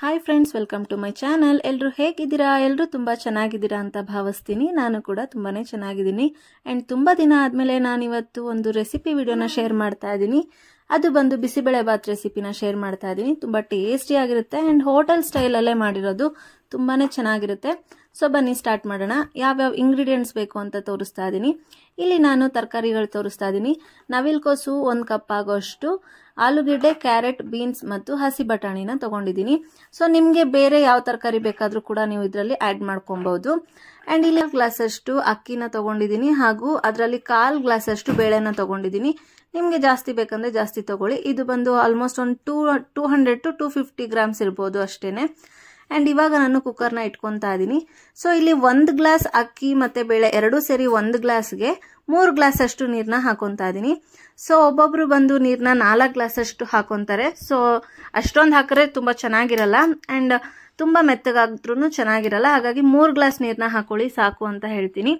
Hi friends welcome to my channel ಎಲ್ಲರೂ ಹೇಗಿದ್ದೀರಾ? ಎಲ್ಲರೂ ತುಂಬ ಚೆನ್ನಾಗಿದ್ದೀರಾ ಅಂತ ಭಾವಿಸ್ತೀನಿ. ನಾನು ಕೂಡ ತುಂಬಾ ಚೆನ್ನಾಗಿದ್ದೀನಿ. ಆ್ಯಂಡ್ ತುಂಬ ದಿನ ಆದಮೇಲೆ ನಾನಿವತ್ತು ಒಂದು ರೆಸಿಪಿ ವಿಡಿಯೋನ ಶೇರ್ ಮಾಡ್ತಾ ಇದ್ದೀನಿ. ಅದು ಬಂದು ಬಿಸಿಬೇಳೆ ಬಾತ್ ರೆಸಿಪಿನ ಶೇರ್ ಮಾಡ್ತಾ ಇದ್ದೀನಿ. ತುಂಬ ಟೇಸ್ಟಿಯಾಗಿರುತ್ತೆ ಆ್ಯಂಡ್ ಹೋಟೆಲ್ ಸ್ಟೈಲಲ್ಲೇ ಮಾಡಿರೋದು. ತುಂಬಾ ಚೆನ್ನಾಗಿರುತ್ತೆ. ಸೊ ಬನ್ನಿ ಸ್ಟಾರ್ಟ್ ಮಾಡೋಣ. ಯಾವ್ಯಾವ ಇಂಗ್ರೀಡಿಯೆಂಟ್ಸ್ ಬೇಕು ಅಂತ ತೋರಿಸ್ತಾ ಇದ್ದೀನಿ ಇಲ್ಲಿ ನಾನು ತರಕಾರಿಗಳು ತೋರಿಸ್ತಾ ಇದ್ದೀನಿ ನವಿಲ್ಕೋಸು ಒಂದು ಕಪ್ ಆಗೋಷ್ಟು ಆಲೂಗೆಡ್ಡೆ ಕ್ಯಾರೆಟ್ ಬೀನ್ಸ್ ಮತ್ತು ಹಸಿ ಬಟಾಣಿನ ತಗೊಂಡಿದ್ದೀನಿ ಸೊ ನಿಮಗೆ ಬೇರೆ ಯಾವ ತರಕಾರಿ ಬೇಕಾದರೂ ಕೂಡ ನೀವು ಇದರಲ್ಲಿ ಆ್ಯಡ್ ಮಾಡ್ಕೊಬಹುದು ಆ್ಯಂಡ್ ಇಲ್ಲಿ ಗ್ಲಾಸಷ್ಟು ಅಕ್ಕಿನ ತಗೊಂಡಿದ್ದೀನಿ ಹಾಗೂ ಅದರಲ್ಲಿ ಕಾಲು ಗ್ಲಾಸಷ್ಟು ಬೇಳೆನ ತಗೊಂಡಿದ್ದೀನಿ ನಿಮಗೆ ಜಾಸ್ತಿ ಬೇಕಂದರೆ ಜಾಸ್ತಿ ತಗೊಳ್ಳಿ. ಇದು ಬಂದು ಆಲ್ಮೋಸ್ಟ್ ಒಂದು two two hundred to two fifty grams ಇರ್ಬೋದು ಅಷ್ಟೇನೆ. ಆ್ಯಂಡ್ ಇವಾಗ ನಾನು ಕುಕ್ಕರ್ನ ಇಟ್ಕೊತಾ ಇದ್ದೀನಿ ಸೊ ಇಲ್ಲಿ ಒಂದು ಗ್ಲಾಸ್ ಅಕ್ಕಿ ಮತ್ತು ಬೇಳೆ ಎರಡೂ ಸೇರಿ ಒಂದು ಗ್ಲಾಸ್ಗೆ ಮೂರು ಗ್ಲಾಸ್ ಅಷ್ಟು ನೀರನ್ನ ಹಾಕೊತಾ ಇದ್ದೀನಿ ಸೊ ಒಬ್ಬೊಬ್ರು ಬಂದು ನೀರನ್ನ ನಾಲ್ಕು ಗ್ಲಾಸ್ ಅಷ್ಟು ಹಾಕೊತಾರೆ. ಸೊ ಅಷ್ಟೊಂದು ಹಾಕಿದ್ರೆ ತುಂಬ ಚೆನ್ನಾಗಿರಲ್ಲ ಆ್ಯಂಡ್ ತುಂಬ ಮೆತ್ತಗಾದ್ರೂ ಚೆನ್ನಾಗಿರಲ್ಲ. ಹಾಗಾಗಿ ಮೂರು ಗ್ಲಾಸ್ ನೀರನ್ನ ಹಾಕೊಳ್ಳಿ ಸಾಕು ಅಂತ ಹೇಳ್ತೀನಿ.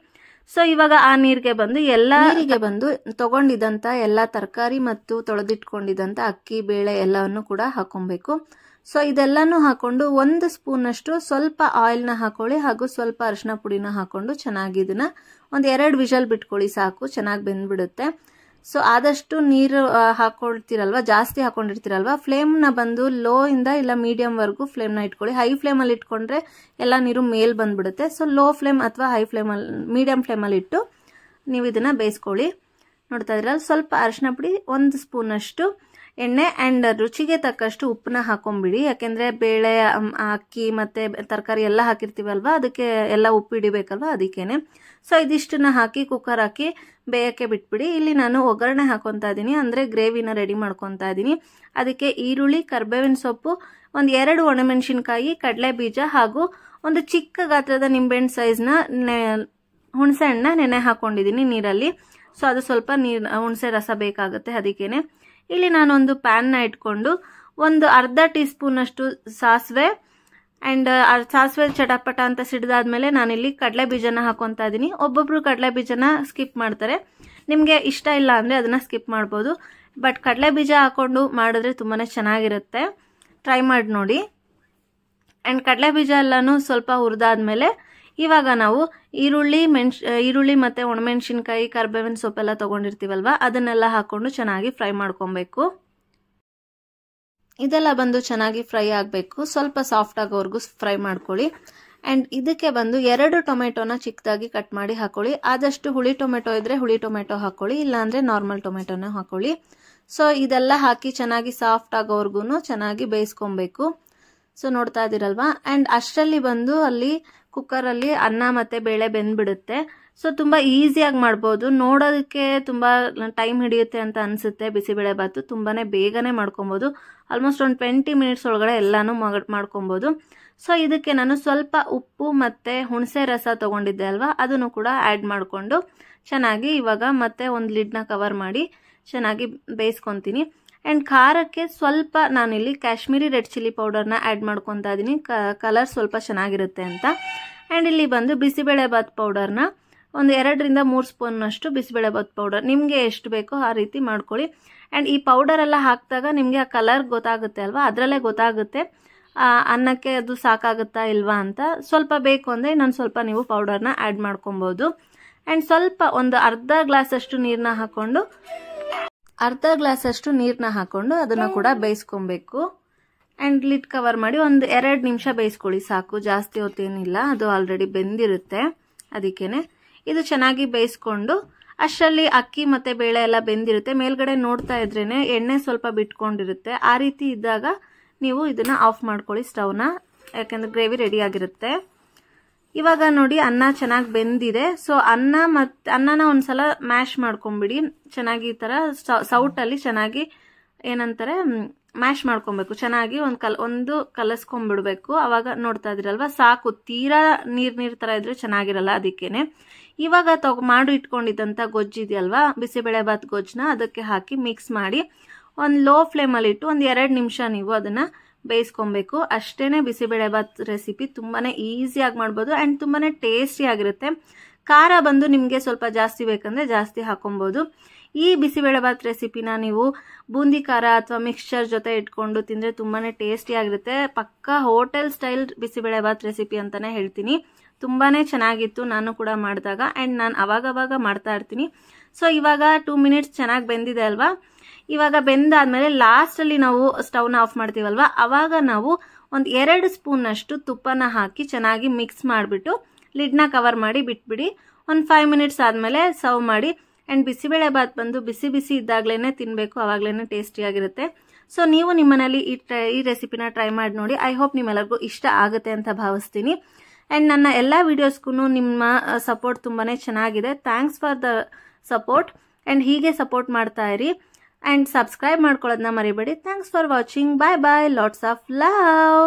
ಸೊ ಇವಾಗ ಆ ನೀರಿಗೆ ಬಂದು ಎಲ್ಲ ನೀರಿಗೆ ಬಂದು ತಗೊಂಡಿದ್ದಂಥ ಎಲ್ಲ ತರಕಾರಿ ಮತ್ತು ತೊಳೆದಿಟ್ಕೊಂಡಿದ್ದಂಥ ಅಕ್ಕಿ, ಬೇಳೆ ಎಲ್ಲವನ್ನು ಕೂಡ ಹಾಕೊಬೇಕು. ಸೊ ಇದೆಲ್ಲನೂ ಹಾಕೊಂಡು ಒಂದು ಸ್ಪೂನಷ್ಟು ಸ್ವಲ್ಪ ಆಯಿಲ್ನ ಹಾಕೊಳ್ಳಿ ಹಾಗೂ ಸ್ವಲ್ಪ ಅರಿಶಿನ ಪುಡಿನ ಹಾಕೊಂಡು ಚೆನ್ನಾಗಿ ಇದನ್ನ ಒಂದು ಎರಡು ವಿಷಲ್ ಬಿಟ್ಕೊಳ್ಳಿ ಸಾಕು, ಚೆನ್ನಾಗಿ ಬೆಂದ್ಬಿಡುತ್ತೆ. ಸೊ ಆದಷ್ಟು ನೀರು ಹಾಕೊಳ್ತಿರಲ್ವ, ಜಾಸ್ತಿ ಹಾಕೊಂಡಿರ್ತೀರಲ್ವ, ಫ್ಲೇಮ್ನ ಬಂದು ಲೋ ಇಂದ ಇಲ್ಲ ಮೀಡಿಯಂವರೆಗೂ ಫ್ಲೇಮ್ನ ಇಟ್ಕೊಳ್ಳಿ. ಹೈ ಫ್ಲೇಮಲ್ಲಿ ಇಟ್ಕೊಂಡ್ರೆ ಎಲ್ಲ ನೀರು ಮೇಲ್ ಬಂದ್ಬಿಡುತ್ತೆ. ಸೊ ಲೋ ಫ್ಲೇಮ್ ಅಥವಾ ಹೈ ಫ್ಲೇಮಲ್ಲಿ ಮೀಡಿಯಂ ಫ್ಲೇಮಲ್ಲಿ ಇಟ್ಟು ನೀವು ಇದನ್ನ ಬೇಯಿಸ್ಕೊಳ್ಳಿ. ನೋಡ್ತಾ ಇದ್ರಲ್ಲ ಸ್ವಲ್ಪ ಅರಿಶಿನ ಪುಡಿ, ಒಂದು ಸ್ಪೂನಷ್ಟು ಎಣ್ಣೆ ಆ್ಯಂಡ್ ರುಚಿಗೆ ತಕ್ಕಷ್ಟು ಉಪ್ಪನ್ನ ಹಾಕೊಂಬಿಡಿ. ಯಾಕೆಂದರೆ ಬೇಳೆ ಅಕ್ಕಿ ಮತ್ತು ತರಕಾರಿ ಎಲ್ಲ ಹಾಕಿರ್ತೀವಲ್ವ, ಅದಕ್ಕೆ ಎಲ್ಲ ಉಪ್ಪು ಹಿಡಿಬೇಕಲ್ವ, ಅದಕ್ಕೇನೆ. ಸೊ ಇದಿಷ್ಟನ್ನ ಹಾಕಿ ಕುಕ್ಕರ್ ಹಾಕಿ ಬೇಯಕ್ಕೆ ಬಿಟ್ಬಿಡಿ. ಇಲ್ಲಿ ನಾನು ಒಗ್ಗರಣೆ ಹಾಕೊತಾ ಇದ್ದೀನಿ ಅಂದರೆ ಗ್ರೇವಿನ ರೆಡಿ ಮಾಡ್ಕೊತಾ ಇದ್ದೀನಿ ಅದಕ್ಕೆ ಈರುಳ್ಳಿ, ಕರ್ಬೇವಿನ ಸೊಪ್ಪು, ಒಂದು ಎರಡು ಒಣಮೆಣಸಿನ್ಕಾಯಿ ಕಡಲೆ ಬೀಜ ಹಾಗೂ ಒಂದು ಚಿಕ್ಕ ಗಾತ್ರದ ನಿಂಬೆಹಣ್ಣು ಸೈಜ್ನ ಹುಣಸೆ ಹಣ್ಣನ್ನ ನೆನೆ ಹಾಕೊಂಡಿದ್ದೀನಿ ನೀರಲ್ಲಿ. ಸೊ ಅದು ಸ್ವಲ್ಪ ನೀರು ಹುಣಸೆ ರಸ ಬೇಕಾಗುತ್ತೆ ಅದಕ್ಕೇನೆ. ಇಲ್ಲಿ ನಾನೊಂದು ಪ್ಯಾನ್ನ ಇಟ್ಕೊಂಡು ಒಂದು ಅರ್ಧ ಟೀ ಸ್ಪೂನಷ್ಟು ಸಾಸಿವೆ ಆ್ಯಂಡ್ ಸಾಸಿವೆ ಚಟಪಟ ಅಂತ ಸಿಡಿದಾದ್ಮೇಲೆ ನಾನಿಲ್ಲಿ ಕಡಲೆ ಬೀಜನ ಹಾಕೊತಾ ಇದ್ದೀನಿ ಒಬ್ಬೊಬ್ರು ಕಡಲೆ ಬೀಜನ ಸ್ಕಿಪ್ ಮಾಡ್ತಾರೆ. ನಿಮಗೆ ಇಷ್ಟ ಇಲ್ಲ ಅಂದರೆ ಅದನ್ನು ಸ್ಕಿಪ್ ಮಾಡ್ಬೋದು. ಬಟ್ ಕಡಲೆ ಬೀಜ ಹಾಕೊಂಡು ಮಾಡಿದ್ರೆ ತುಂಬಾ ಚೆನ್ನಾಗಿರುತ್ತೆ. ಟ್ರೈ ಮಾಡಿ ನೋಡಿ. ಆ್ಯಂಡ್ ಕಡಲೆ ಬೀಜ ಎಲ್ಲನೂ ಸ್ವಲ್ಪ ಹುರಿದಾದ್ಮೇಲೆ ಇವಾಗ ನಾವು ಈರುಳ್ಳಿ ಮೆಣ್ ಈರುಳ್ಳಿ ಮತ್ತು ಒಣಮೆಣಸಿನ್ಕಾಯಿ, ಕರ್ಬೇವಿನ ಸೊಪ್ಪೆಲ್ಲ ತೊಗೊಂಡಿರ್ತೀವಲ್ವ? ಅದನ್ನೆಲ್ಲ ಹಾಕ್ಕೊಂಡು ಚೆನ್ನಾಗಿ ಫ್ರೈ ಮಾಡ್ಕೊಬೇಕು. ಇದೆಲ್ಲ ಬಂದು ಚೆನ್ನಾಗಿ ಫ್ರೈ ಆಗಬೇಕು. ಸ್ವಲ್ಪ ಸಾಫ್ಟ್ ಆಗೋವರೆಗೂ ಫ್ರೈ ಮಾಡ್ಕೊಳ್ಳಿ. ಆ್ಯಂಡ್ ಇದಕ್ಕೆ ಬಂದು ಎರಡು ಟೊಮೆಟೊನ ಚಿಕ್ಕದಾಗಿ ಕಟ್ ಮಾಡಿ ಹಾಕೊಳ್ಳಿ. ಆದಷ್ಟು ಹುಳಿ ಟೊಮೆಟೊ ಇದ್ದರೆ ಹುಳಿ ಟೊಮೆಟೊ ಹಾಕೊಳ್ಳಿ, ಇಲ್ಲಾಂದರೆ ನಾರ್ಮಲ್ ಟೊಮೆಟೊನ ಹಾಕೊಳ್ಳಿ. ಸೊ ಇದೆಲ್ಲ ಹಾಕಿ ಚೆನ್ನಾಗಿ ಸಾಫ್ಟ್ ಆಗೋವರೆಗೂ ಚೆನ್ನಾಗಿ ಬೇಯಿಸ್ಕೊಬೇಕು. ಸೊ ನೋಡ್ತಾ ಇದ್ದೀರಲ್ವಾ? ಆ್ಯಂಡ್ ಅಷ್ಟರಲ್ಲಿ ಬಂದು ಅಲ್ಲಿ ಕುಕ್ಕರಲ್ಲಿ ಅನ್ನ ಮತ್ತು ಬೇಳೆ ಬೆಂದ್ಬಿಡುತ್ತೆ. ಸೊ ತುಂಬ ಈಸಿಯಾಗಿ ಮಾಡ್ಬೋದು. ನೋಡೋದಕ್ಕೆ ತುಂಬ ಟೈಮ್ ಹಿಡಿಯುತ್ತೆ ಅಂತ ಅನಿಸುತ್ತೆ. ಬಿಸಿಬೇಳೆ ಭಾತು ತುಂಬಾ ಬೇಗನೆ ಮಾಡ್ಕೊಬೋದು. ಆಲ್ಮೋಸ್ಟ್ ಒಂದು ಟ್ವೆಂಟಿ ಮಿನಿಟ್ಸ್ ಒಳಗಡೆ ಎಲ್ಲನೂ ಮಾಡ್ಕೊಬೋದು. ಸೊ ಇದಕ್ಕೆ ನಾನು ಸ್ವಲ್ಪ ಉಪ್ಪು ಮತ್ತು ಹುಣಸೆ ರಸ ತೊಗೊಂಡಿದ್ದೆ ಅಲ್ವಾ? ಅದನ್ನು ಕೂಡ ಆ್ಯಡ್ ಮಾಡಿಕೊಂಡು ಚೆನ್ನಾಗಿ ಇವಾಗ ಮತ್ತೆ ಒಂದು ಲಿಡ್ನ ಕವರ್ ಮಾಡಿ ಚೆನ್ನಾಗಿ ಬೇಯಿಸ್ಕೊತೀನಿ. ಆ್ಯಂಡ್ ಖಾರಕ್ಕೆ ಸ್ವಲ್ಪ ನಾನಿಲ್ಲಿ ಕಾಶ್ಮೀರಿ ರೆಡ್ ಚಿಲ್ಲಿ ಪೌಡರ್ನ ಆ್ಯಡ್ ಮಾಡ್ಕೊತಾ ಇದ್ದೀನಿ ಕಲರ್ ಸ್ವಲ್ಪ ಚೆನ್ನಾಗಿರುತ್ತೆ ಅಂತ. ಆ್ಯಂಡ್ ಇಲ್ಲಿ ಬಂದು ಬಿಸಿಬೇಳೆ ಬಾತ್ ಪೌಡರ್ನ ಒಂದು ಎರಡರಿಂದ ಮೂರು ಸ್ಪೂನ್ನಷ್ಟು ಬಿಸಿಬೇಳೆ ಬಾತ್ ಪೌಡರ್. ನಿಮಗೆ ಎಷ್ಟು ಬೇಕೋ ಆ ರೀತಿ ಮಾಡ್ಕೊಳ್ಳಿ. ಆ್ಯಂಡ್ ಈ ಪೌಡರ್ ಎಲ್ಲ ಹಾಕಿದಾಗ ನಿಮಗೆ ಆ ಕಲರ್ ಗೊತ್ತಾಗುತ್ತೆ ಅಲ್ವಾ? ಅದರಲ್ಲೇ ಗೊತ್ತಾಗುತ್ತೆ ಅನ್ನಕ್ಕೆ ಅದು ಸಾಕಾಗುತ್ತಾ ಇಲ್ವಾ ಅಂತ. ಸ್ವಲ್ಪ ಬೇಕು ಅಂದರೆ ನಾನು ಸ್ವಲ್ಪ ನೀವು ಪೌಡರ್ನ ಆ್ಯಡ್ ಮಾಡ್ಕೊಬೋದು. ಆ್ಯಂಡ್ ಸ್ವಲ್ಪ ಒಂದು ಅರ್ಧ ಗ್ಲಾಸಷ್ಟು ನೀರನ್ನ ಹಾಕ್ಕೊಂಡು ಅರ್ಧ ಗ್ಲಾಸಷ್ಟು ನೀರನ್ನ ಹಾಕೊಂಡು ಅದನ್ನು ಕೂಡ ಬೇಯಿಸ್ಕೊಬೇಕು. ಆ್ಯಂಡ್ ಲಿಡ್ ಕವರ್ ಮಾಡಿ ಒಂದು ಎರಡು ನಿಮಿಷ ಬೇಯಿಸ್ಕೊಳ್ಳಿ. ಸಾಕು ಜಾಸ್ತಿ ಹೊತ್ತೇನಿಲ್ಲ. ಅದು ಆಲ್ರೆಡಿ ಬೆಂದಿರುತ್ತೆ. ಅದಕ್ಕೇನೆ ಇದು ಚೆನ್ನಾಗಿ ಬೇಯಿಸ್ಕೊಂಡು ಅಷ್ಟರಲ್ಲಿ ಅಕ್ಕಿ ಮತ್ತು ಬೇಳೆ ಎಲ್ಲ ಬೆಂದಿರುತ್ತೆ. ಮೇಲ್ಗಡೆ ನೋಡ್ತಾ ಇದ್ರೇ ಎಣ್ಣೆ ಸ್ವಲ್ಪ ಬಿಟ್ಕೊಂಡಿರುತ್ತೆ. ಆ ರೀತಿ ಇದ್ದಾಗ ನೀವು ಇದನ್ನು ಆಫ್ ಮಾಡ್ಕೊಳ್ಳಿ ಸ್ಟವ್ನ ಯಾಕೆಂದರೆ ಗ್ರೇವಿ ರೆಡಿ ಆಗಿರುತ್ತೆ. ಇವಾಗ ನೋಡಿ ಅನ್ನ ಚೆನ್ನಾಗಿ ಬೆಂದಿದೆ. ಸೊ ಅನ್ನ ಮತ್ತು ಅನ್ನನ ಒಂದ್ಸಲ ಮ್ಯಾಶ್ ಮಾಡ್ಕೊಂಬಿಡಿ. ಚೆನ್ನಾಗಿ ಈ ಥರ ಸೌಟಲ್ಲಿ ಚೆನ್ನಾಗಿ ಏನಂತಾರೆ ಮ್ಯಾಶ್ ಮಾಡ್ಕೊಬೇಕು. ಚೆನ್ನಾಗಿ ಒಂದು ಕಲ್, ಒಂದು ಕಲಸ್ಕೊಂಡ್ಬಿಡ್ಬೇಕು ಅವಾಗ ನೋಡ್ತಾ ಇದ್ರಲ್ವ, ಸಾಕು. ತೀರಾ ನೀರ್ ನೀರ್ ತರ ಇದ್ರೆ ಚೆನ್ನಾಗಿರಲ್ಲ ಅದಕ್ಕೇನೆ. ಇವಾಗ ತಗೊ, ಮಾಡಿ ಇಟ್ಕೊಂಡಿದ್ದಂಥ ಗೊಜ್ಜಿದೆಯಲ್ವಾ ಬಿಸಿಬೇಳೆ ಬಾತ್ ಗೊಜ್ಜನ್ನ ಅದಕ್ಕೆ ಹಾಕಿ ಮಿಕ್ಸ್ ಮಾಡಿ ಒಂದು ಲೋ ಫ್ಲೇಮಲ್ಲಿ ಇಟ್ಟು ಒಂದು ಎರಡು ನಿಮಿಷ ನೀವು ಅದನ್ನು ಬೇಯಿಸ್ಕೊಬೇಕು. ಅಷ್ಟೇ ಬಿಸಿಬೇಳೆ ಭಾತ್ ರೆಸಿಪಿ ತುಂಬಾ ಈಸಿಯಾಗಿ ಮಾಡ್ಬೋದು ಆ್ಯಂಡ್ ತುಂಬಾ ಟೇಸ್ಟಿಯಾಗಿರುತ್ತೆ ಖಾರ ಬಂದು ನಿಮಗೆ ಸ್ವಲ್ಪ ಜಾಸ್ತಿ ಬೇಕಂದರೆ ಜಾಸ್ತಿ ಹಾಕೊಬೋದು. ಈ ಬಿಸಿಬೇಳೆಭಾತ್ ರೆಸಿಪಿನ ನೀವು ಬೂಂದಿ ಖಾರ ಅಥವಾ ಮಿಕ್ಸ್ಚರ್ ಜೊತೆ ಇಟ್ಕೊಂಡು ತಿಂದರೆ ತುಂಬಾ ಟೇಸ್ಟಿಯಾಗಿರುತ್ತೆ ಪಕ್ಕಾ ಹೋಟೆಲ್ ಸ್ಟೈಲ್ ಬಿಸಿಬೇಳೆಭಾತ್ ರೆಸಿಪಿ ಅಂತಲೇ ಹೇಳ್ತೀನಿ. ತುಂಬಾ ಚೆನ್ನಾಗಿತ್ತು ನಾನು ಕೂಡ ಮಾಡಿದಾಗ ಆ್ಯಂಡ್ ನಾನು ಅವಾಗವಾಗ ಮಾಡ್ತಾ ಇರ್ತೀನಿ. ಸೊ ಇವಾಗ ಟೂ ಮಿನಿಟ್ಸ್ ಚೆನ್ನಾಗಿ ಬೆಂದಿದೆ ಅಲ್ವಾ? ಇವಾಗ ಬೆಂದಾದ್ಮೇಲೆ ಲಾಸ್ಟಲ್ಲಿ ನಾವು ಸ್ಟವ್ನ ಆಫ್ ಮಾಡ್ತೀವಲ್ವಾ? ಅವಾಗ ನಾವು ಒಂದು ಎರಡು ಸ್ಪೂನಷ್ಟು ತುಪ್ಪನ ಹಾಕಿ ಚೆನ್ನಾಗಿ ಮಿಕ್ಸ್ ಮಾಡಿಬಿಟ್ಟು ಲಿಡ್ನ ಕವರ್ ಮಾಡಿ ಬಿಟ್ಬಿಡಿ. ಒಂದು ಫೈವ್ ಮಿನಿಟ್ಸ್ ಆದಮೇಲೆ ಸರ್ವ್ ಮಾಡಿ. ಆ್ಯಂಡ್ ಬಿಸಿಬೇಳೆಬಾತ್ ಬಂದು ಬಿಸಿ ಬಿಸಿ ಇದ್ದಾಗಲೇ ತಿನ್ನಬೇಕು ಆವಾಗಲೇ ಟೇಸ್ಟಿಯಾಗಿರುತ್ತೆ ಸೊ ನೀವು ನಿಮ್ಮನೇಲಿ ಈ ಟ್ರೈ ಈ ರೆಸಿಪಿನ ಟ್ರೈ ಮಾಡಿ ನೋಡಿ. ಐ ಹೋಪ್ ನಿಮ್ಮೆಲ್ಲರಿಗೂ ಇಷ್ಟ ಆಗುತ್ತೆ ಅಂತ ಭಾವಿಸ್ತೀನಿ. ಆ್ಯಂಡ್ ನನ್ನ ಎಲ್ಲ ವೀಡಿಯೋಸ್ಗೂ ನಿಮ್ಮ ಸಪೋರ್ಟ್ ತುಂಬಾ ಚೆನ್ನಾಗಿದೆ. Thanks for the support and ಹೀಗೆ ಸಪೋರ್ಟ್ ಮಾಡ್ತಾ ಇರಿ. ಆ್ಯಂಡ್ ಸಬ್ಸ್ಕ್ರೈಬ್ ಮಾಡ್ಕೊಳ್ಳೋದನ್ನ ಮರಿಬೇಡಿ. Thanks for watching bye bye lots of love